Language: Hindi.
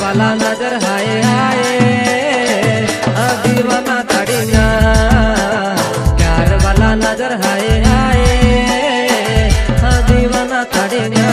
वाला नज़र आए आए अभी प्यार वाला नज़र आए आए अभी वना तड़ीना